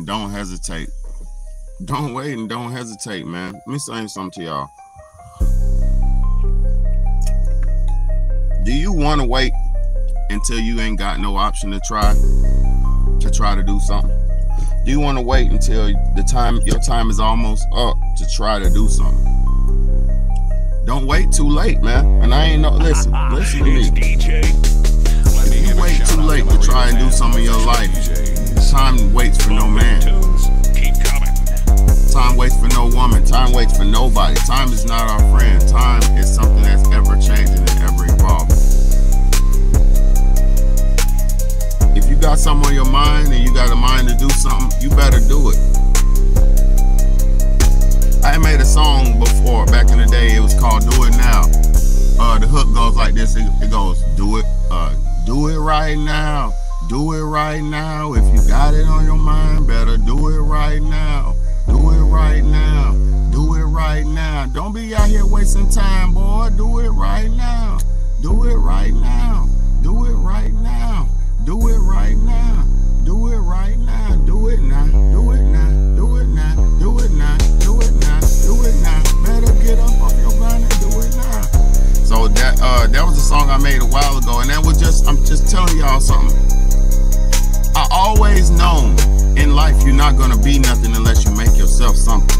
and don't hesitate. Don't wait and don't hesitate, man. Let me say something to y'all. Do you want to wait until you ain't got no option to try to try to do something? Do you want to wait until the time your time is almost up to try to do something? Don't wait too late, man. And I ain't no listen, listen to me. If you wait too late to try and do something in your life, time waits for no man. Time waits for no woman. Time waits for nobody. Time is not our friend. Time is something that's ever changing and ever evolving. If you got something on your mind and you got a mind to do something, you better do it. I made a song before back in the day. It was called "Do It Now." Uh, the hook goes like this. It, it goes, "Do it, uh, do it right now. Do it right now. If you got it on your mind, better do it right now. Do it right now. Do it right now. Don't be out here wasting time, boy. Do it right now. Do it right now. Do it right now. Do it right now. Do it right now. Do it now. Do it now. Do it now. Do it now. Do it now. Do it now. Better get up off your grind and do it now. So that uh that was a song I made a while ago, and that was just I'm just telling y'all something. I always known in life you're not gonna be nothing unless you make yourself something.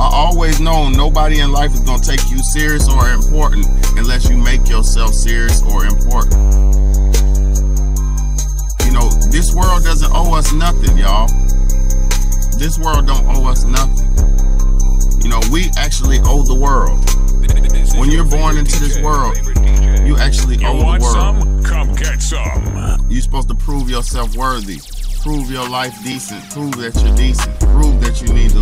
I always known nobody in life is gonna take you serious or important unless you make yourself serious or important. You know, this world doesn't owe us nothing, y'all. This world don't owe us nothing. You know, we actually owe the world. When you're born into this world, you actually owe the world. Come get some. You're supposed to prove yourself worthy, prove your life decent, prove that you're decent, prove that you need to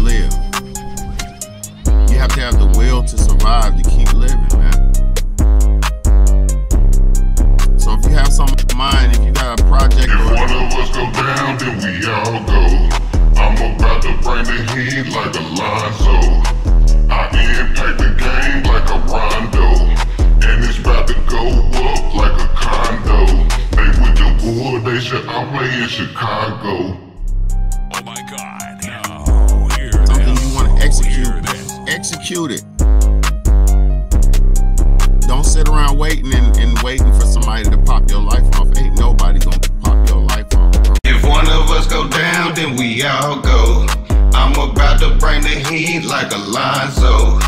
Don't sit around waiting and, and waiting for somebody to pop your life off. Ain't nobody gonna pop your life off. bro. If one of us go down, then we all go. I'm about to bring the heat like Alonzo.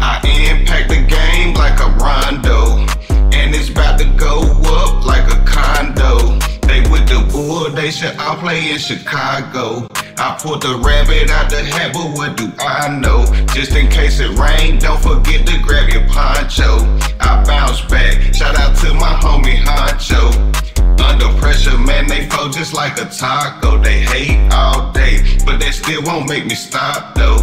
I impact the game like a rondo. And it's about to go up like a condo. They with the bull, they should all play in Chicago. I pulled the rabbit out the hat, but what do I know? Just in case it rain, don't forget to grab your poncho. I bounce back, shout out to my homie Honcho. Under pressure, man, they fold just like a taco. They hate all day, but that still won't make me stop though.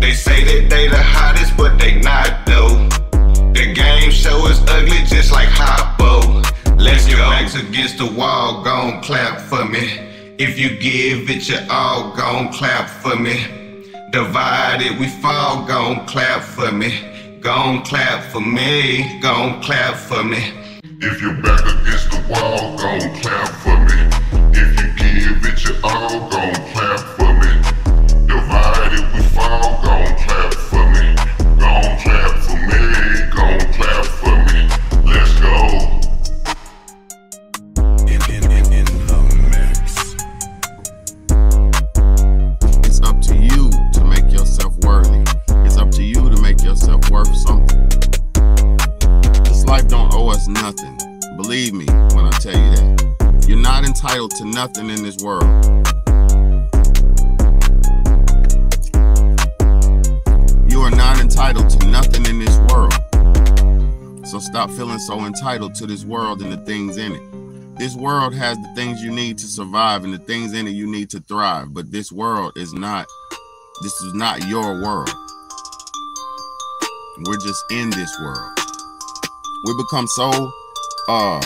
They say that they the hottest, but they not though. The game show is ugly, just like Hoppo. Let's go. backs against the wall, gon' clap for me. If you give it your all, gon' clap for me. Divided, we fall, gon' clap for me. Gon' clap for me, gon' clap for me. If you're back against the wall, gon' clap for me. If you give it your all, gon' clap for me. Nothing. Believe me when I tell you that. You're not entitled to nothing in this world. You are not entitled to nothing in this world. So stop feeling so entitled to this world and the things in it. This world has the things you need to survive and the things in it you need to thrive. But this world is not, this is not your world. We're just in this world. We become so um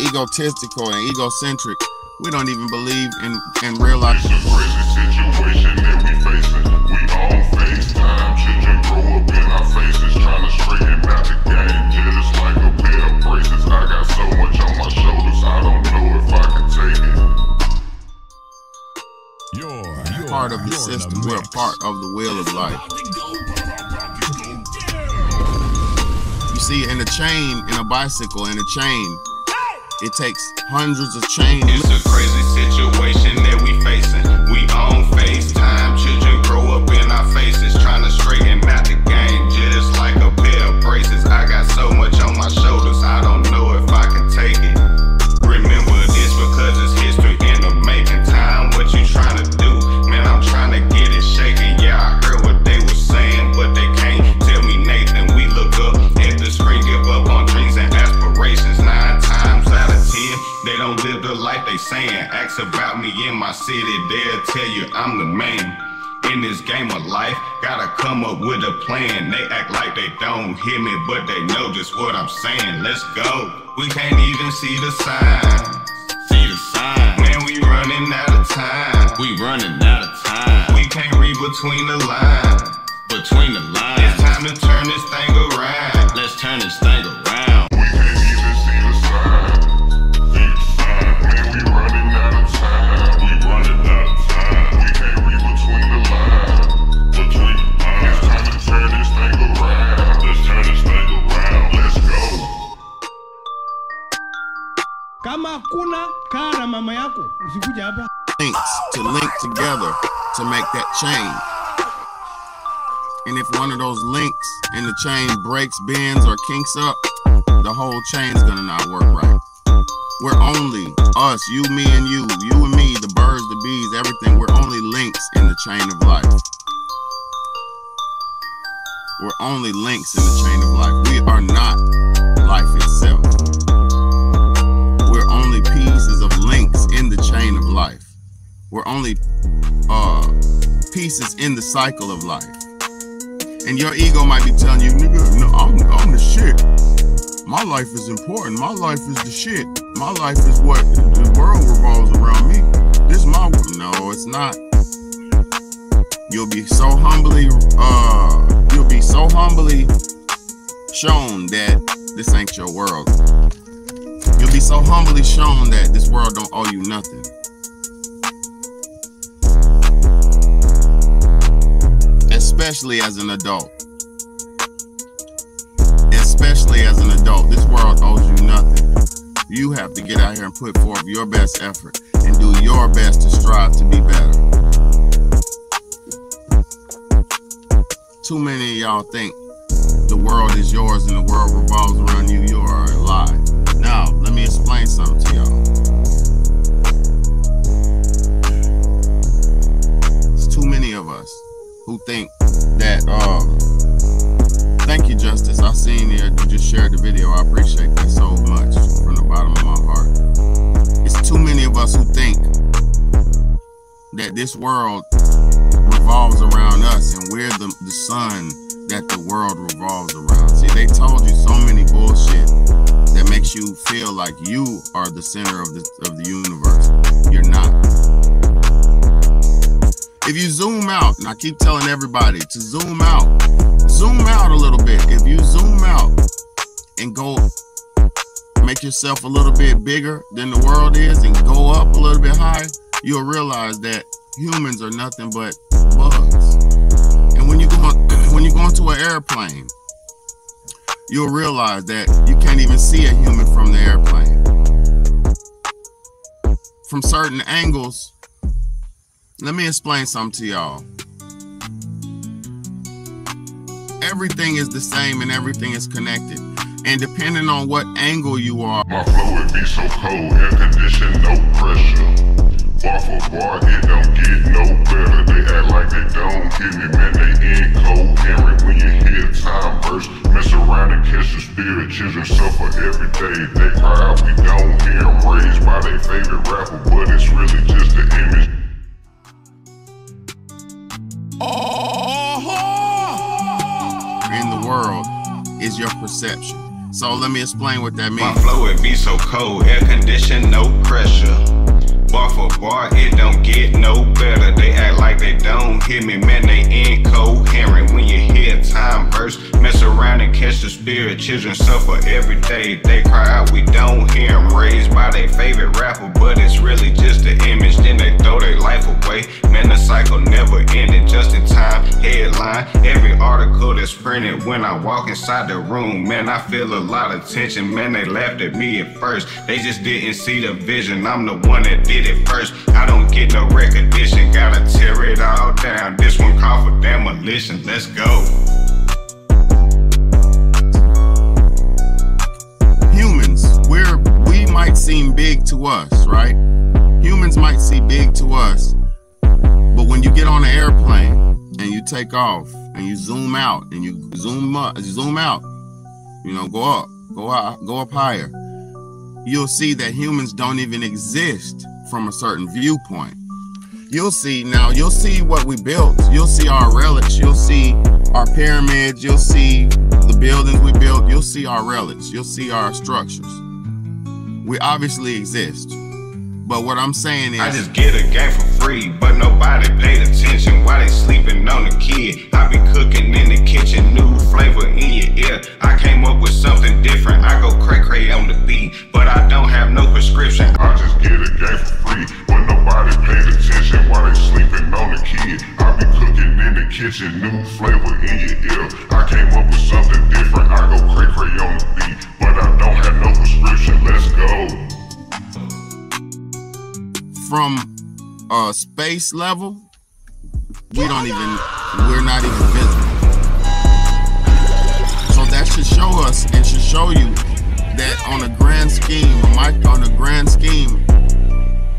egotistical and egocentric, we don't even believe in, in real life. It's a crazy situation that we facing. We on FaceTime, children grow up in our faces, trying to straighten out the game, just like a pair of braces. I got so much on my shoulders, I don't know if I can take it. part of the system. We're a part of the wheel of life. See, in a chain, in a bicycle, in a chain, it takes hundreds of chains. It's a crazy life they saying. Ask about me in my city, they'll tell you I'm the man. In this game of life, gotta come up with a plan. They act like they don't hear me, but they know just what I'm saying. Let's go. We can't even see the signs. See the sign. Man, we running out of time. We running out of time. We can't read between the lines. Between the lines. It's time to turn this thing around. Let's turn this thing around. That chain. And if one of those links in the chain breaks, bends, or kinks up, the whole chain's gonna not work right. We're only us, you, me, and you, you and me, the birds, the bees, everything. We're only links in the chain of life. We're only links in the chain of life. We are not life itself. We're only pieces of links in the chain of life. We're only uh, pieces in the cycle of life. And your ego might be telling you, nigga, no, I'm, I'm the shit. My life is important. My life is the shit. My life is what the world revolves around me. This is my world. No, it's not. You'll be so humbly, uh, you'll be so humbly shown that this ain't your world. You'll be so humbly shown that this world don't owe you nothing. Especially as an adult. Especially as an adult. This world owes you nothing. You have to get out here and put forth your best effort and do your best to strive to be better. Too many of y'all think the world is yours and the world revolves around you. You are a lie. Now, let me explain something to y'all. It's too many of us who think that um thank you justice. I seen you just shared the video. I appreciate that so much from the bottom of my heart. It's too many of us who think that this world revolves around us and we're the, the sun that the world revolves around. See they told you so many bullshit that makes you feel like you are the center of the of the universe. You're not if you zoom out, and I keep telling everybody to zoom out, zoom out a little bit. If you zoom out and go make yourself a little bit bigger than the world is and go up a little bit higher, you'll realize that humans are nothing but bugs. And when you go when you go into an airplane, you'll realize that you can't even see a human from the airplane. From certain angles, let me explain something to y'all. Everything is the same and everything is connected. And depending on what angle you are, My flow it be so cold, air conditioned, no pressure. For bar, it don't get no better. They act like they don't hear me, man. They incoherent when you hear time burst. Mess around and catch the spirit. Children suffer every day. They cry we don't hear 'em raised by their favorite rapper, but it's really just perception. So let me explain what that means. My flow it be so cold, air conditioned, no pressure. Bar for bar, it don't get no better. They act like they don't hear me, man. They you hear burst. Mess around and catch the spirit. Children suffer every day. They cry out, we don't hear 'em raised by their favorite rapper, but it's really just an image. Then they throw their life away. Man, the cycle never ended. Just!n Tyme, headline. Every article that's printed when I walk inside the room, man, I feel a lot of tension. Man, they laughed at me at first. They just didn't see the vision. I'm the one that did it first. I don't get no recognition. Gotta tear it all down. This one called for demolition. Let's go. Seem big to us, right? Humans might seem big to us, but when you get on an airplane and you take off and you zoom out and you zoom up, zoom out, you know, go up, go out, go up higher, you'll see that humans don't even exist from a certain viewpoint. You'll see now, you'll see what we built. You'll see our relics. You'll see our pyramids. You'll see the buildings we built. You'll see our relics. You'll see our structures. We obviously exist. But what I'm saying is, I just get a game for free, but nobody paid attention while they sleeping on the kid. I be cooking in the kitchen, new flavor in your ear. I came up with something different. I go cray cray on the beat, but I don't have no prescription. I just get a game for free, but nobody paid attention while they sleeping on the kid. I be cooking in the kitchen, new flavor in your ear. I came from a space level, we don't even, we're not even visible. So that should show us and should show you that on a grand scheme, Mike, on a grand scheme,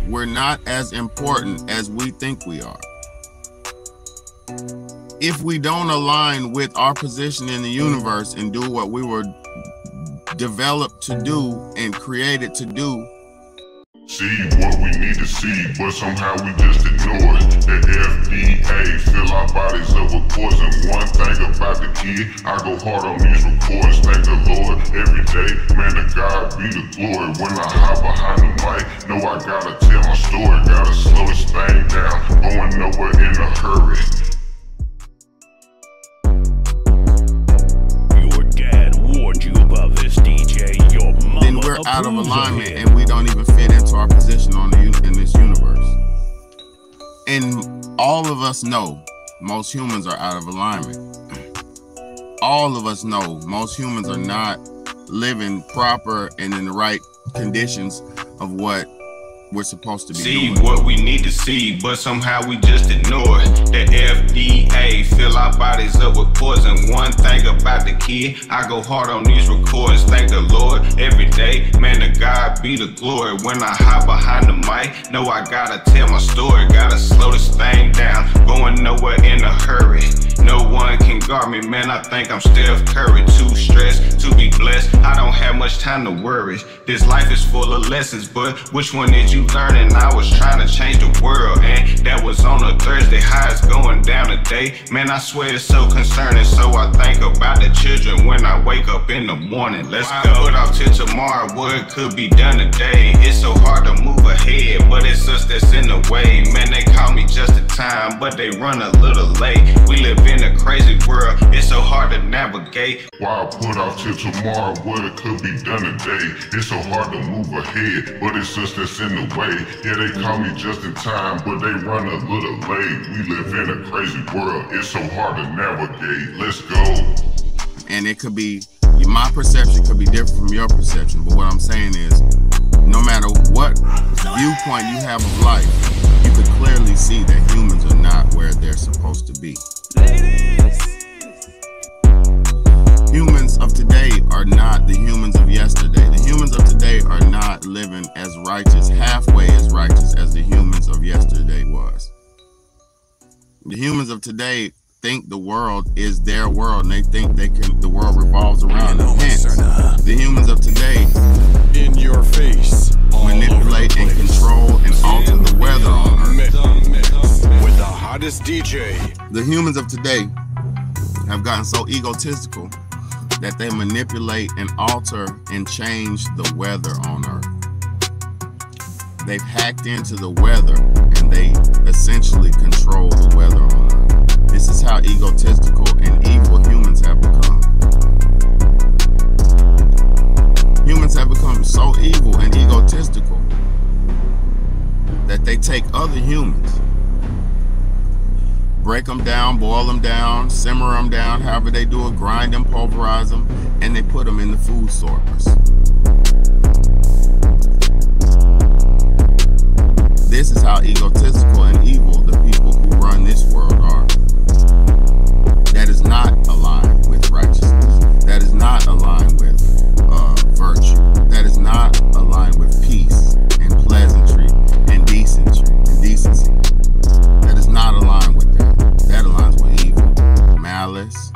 we're not as important as we think we are. If we don't align with our position in the universe and do what we were developed to do and created to do, See what we need to see, but somehow we just ignore it. The FDA fill our bodies up with poison. One thing about the kid, I go hard on these records. Thank the Lord every day. Man, to God be the glory. When I hop behind the mic, know I gotta tell my story. Gotta slow this thing down. Going nowhere in a hurry. We're out of alignment and we don't even fit into our position on the in this universe. And all of us know most humans are out of alignment. All of us know most humans are not living proper and in the right conditions of what we're supposed to be See doing. what we need to see, but somehow we just ignore it. The FDA fill our bodies up with poison. One thing about the kid, I go hard on these records. Thank the Lord every day. Man, to God be the glory. When I hop behind the mic, know I gotta tell my story. Gotta slow this thing down. Going nowhere in a hurry. No one can guard me, man. I think I'm Steph Curry. Too stressed to be blessed. I don't have much time to worry. This life is full of lessons, but which one did you learn? And I was trying to change the world, and that was on a Thursday. How it's going down today, man. I swear it's so concerning. So I think about the children when I wake up in the morning. Let's go. Put off till tomorrow what could be done today. It's so hard to move ahead, but it's us that's in the way. Man, they call me Just!n Tyme, but they run a little late. We live in a crazy world. It's so hard to navigate. Why I put off till tomorrow what could be done today? It's so hard to move ahead, but it's us that's in the way. Yeah, they call me Just!n Tyme, but they run a little late. We live in a crazy world. It's so hard to navigate. Let's go. And it could be my perception could be different from your perception but what i'm saying is no matter what viewpoint you have of life you could clearly see that humans are not where they're supposed to be. Humans of today are not the humans of yesterday. The humans of today are not living as righteous halfway as righteous as the humans of yesterday was. The humans of today think the world is their world and they think they can the world revolves around them. Hence, the humans of today in your face. manipulate and control and alter the weather on Earth. With the hottest DJ. The humans of today have gotten so egotistical that they manipulate and alter and change the weather on Earth. They've hacked into the weather and they essentially control the weather on Earth. This is how egotistical and evil humans have become. Humans have become so evil and egotistical that they take other humans, break them down, boil them down, simmer them down, however they do it, grind them, pulverize them, and they put them in the food source. This is how egotistical and evil the people who run this world are. That is not aligned with righteousness. That is not aligned with uh, virtue. That is not aligned with peace and pleasantry and decency and decency. That is not aligned with that. That aligns with evil, malice,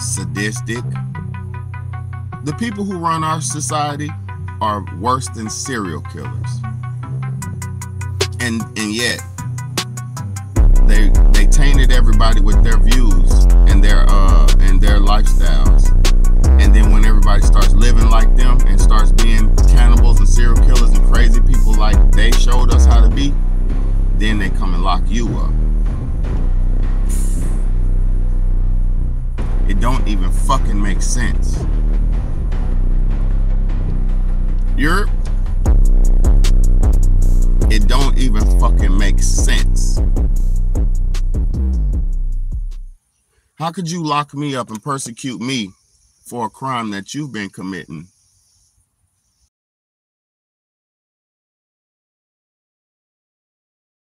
sadistic. The people who run our society are worse than serial killers. And and yet tainted everybody with their views and their uh and their lifestyles. And then when everybody starts living like them and starts being cannibals and serial killers and crazy people like they showed us how to be, then they come and lock you up. It don't even fucking make sense. You're it don't even fucking make sense. How could you lock me up and persecute me for a crime that you've been committing